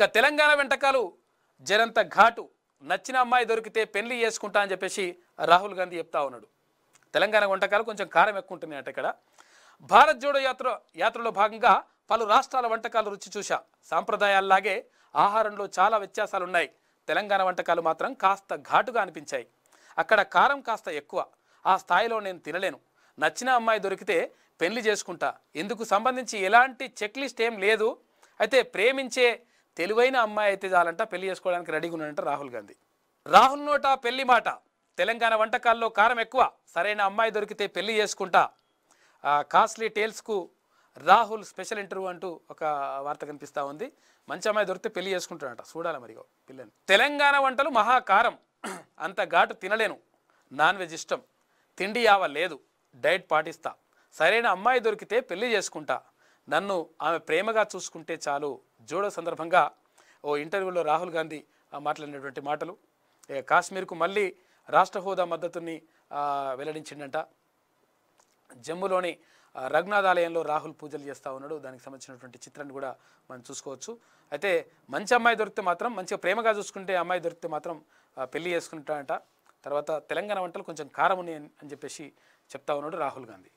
ఇక తెలంగాణ వెంటకాలు జరంత ఘాటు. నచ్చిన అమ్మాయి దొరికితే పెళ్ళి చేసుకుంటా అని చెప్పేసి రాహుల్ గాంధీ చెప్తా ఉన్నాడు. తెలంగాణ వంటకాలు కొంచెం కారం ఎక్కువ ఉంటున్నాయట ఇక్కడ. భారత్ జోడో యాత్ర యాత్రలో భాగంగా పలు రాష్ట్రాల వంటకాలు రుచి చూశా. సాంప్రదాయాల్లాగే ఆహారంలో చాలా వ్యత్యాసాలు ఉన్నాయి తెలంగాణ వంటకాలు మాత్రం కాస్త ఘాటుగా అనిపించాయి. అక్కడ కారం కాస్త ఎక్కువ. ఆ స్థాయిలో నేను తినలేను. నచ్చిన అమ్మాయి దొరికితే పెళ్ళి చేసుకుంటా. ఇందుకు సంబంధించి ఎలాంటి చెక్ లిస్ట్ ఏం లేదు. అయితే ప్రేమించే తెలివైన అమ్మాయి అయితే చాలంట పెళ్ళి చేసుకోవడానికి రెడీగా ఉన్నాడంట రాహుల్ గాంధీ. రాహుల్ నోట పెళ్ళి మాట. తెలంగాణ వంటకాల్లో కారం ఎక్కువ. సరైన అమ్మాయి దొరికితే పెళ్ళి చేసుకుంటా. కాస్ట్లీ టేల్స్కు రాహుల్ స్పెషల్ ఇంటర్వ్యూ అంటూ ఒక వార్త కనిపిస్తూ ఉంది. మంచి అమ్మాయి దొరికితే పెళ్ళి చేసుకుంటాడంట. చూడాలి మరి పిల్లని. తెలంగాణ వంటలు మహాకారం. అంత ఘాటు తినలేను. నాన్ వెజ్ ఇష్టం. తిండి యావ లేదు. డైట్ పాటిస్తా. సరైన అమ్మాయి దొరికితే పెళ్ళి చేసుకుంటా. నన్ను ఆమె ప్రేమగా చూసుకుంటే చాలు. జోడో సందర్భంగా ఓ ఇంటర్వ్యూలో రాహుల్ గాంధీ మాట్లాడినటువంటి మాటలు. కాశ్మీర్కు మళ్ళీ రాష్ట్ర హోదా మద్దతుని వెల్లడించిండంట. జమ్మూలోని రఘునాథ్ ఆలయంలో రాహుల్ పూజలు చేస్తూ ఉన్నాడు. దానికి సంబంధించినటువంటి చిత్రాన్ని కూడా మనం చూసుకోవచ్చు. అయితే మంచి అమ్మాయి దొరికితే మాత్రం మంచిగా ప్రేమగా చూసుకుంటే అమ్మాయి దొరికితే మాత్రం పెళ్ళి చేసుకుంటాడంట. తర్వాత తెలంగాణ వంటలు కొంచెం కారం అని చెప్పేసి చెప్తా ఉన్నాడు రాహుల్ గాంధీ.